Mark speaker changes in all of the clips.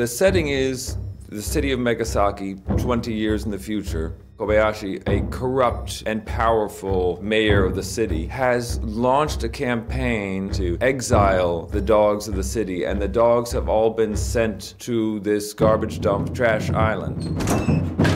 Speaker 1: The setting is the city of Megasaki 20 years in the future. Kobayashi, a corrupt and powerful mayor of the city, has launched a campaign to exile the dogs of the city, and the dogs have all been sent to this garbage dump trash island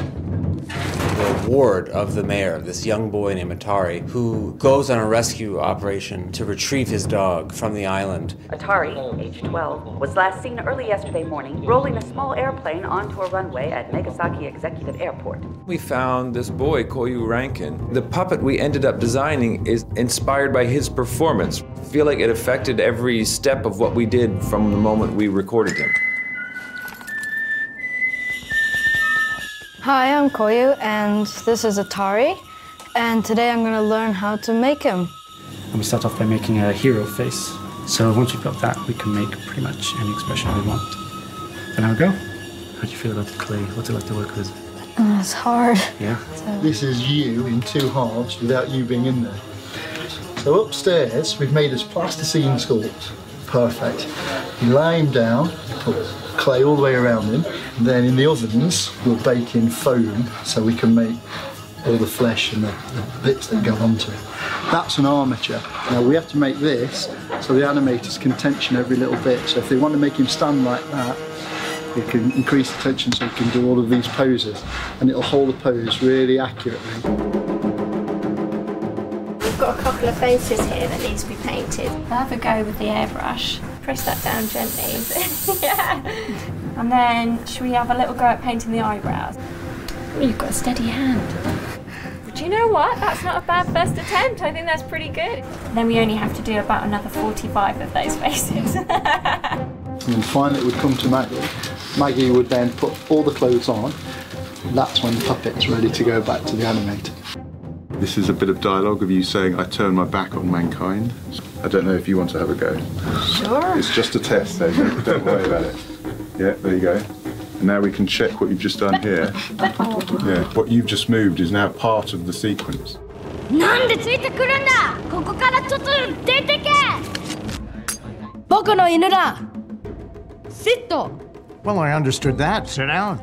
Speaker 2: the ward of the mayor, this young boy named Atari, who goes on a rescue operation to retrieve his dog from the island.
Speaker 3: Atari, age 12, was last seen early yesterday morning rolling a small airplane onto a runway at Megasaki Executive Airport.
Speaker 1: We found this boy, Koyu Rankin. The puppet we ended up designing is inspired by his performance. I feel like it affected every step of what we did from the moment we recorded him.
Speaker 4: Hi, I'm Koyu, and this is Atari. And today I'm going to learn how to make him.
Speaker 5: And we start off by making a hero face. So once we've got that, we can make pretty much any expression we want. Then how go? How do you feel about the clay? What's it like to work with?
Speaker 4: Uh, it's hard.
Speaker 5: Yeah?
Speaker 4: So.
Speaker 6: This is you in two halves without you being in there. So upstairs, we've made this plasticine sculpt. Perfect. You lay him down, put clay all the way around him, and then in the ovens, we'll bake in foam so we can make all the flesh and the, the bits that go onto it. That's an armature. Now we have to make this so the animators can tension every little bit. So if they want to make him stand like that, we can increase the tension so he can do all of these poses and it'll hold the pose really accurately.
Speaker 7: We've got a couple of faces here that needs to be painted. I'll have a go with the airbrush. Press that down gently. yeah. And then, should we have a little go at painting the eyebrows? Oh, you've got a steady hand. Do you know what? That's not a bad first attempt. I think that's pretty good. Then we only have to do about another 45 of those faces.
Speaker 6: and then finally it would come to Maggie. Maggie would then put all the clothes on. That's when the puppet's ready to go back to the animator.
Speaker 8: This is a bit of dialogue of you saying, I turn my back on mankind. I don't know if you want to have a go.
Speaker 7: Sure.
Speaker 8: It's just a test, though. Don't, don't worry about it. Yeah, there you go. And now we can check what you've just done here. Yeah, what you've just moved is now part of the sequence.
Speaker 9: なんでついてくるんだここからちょっと出てけ
Speaker 10: 僕の犬だ
Speaker 9: Sit
Speaker 10: Well, I understood that. Sit down.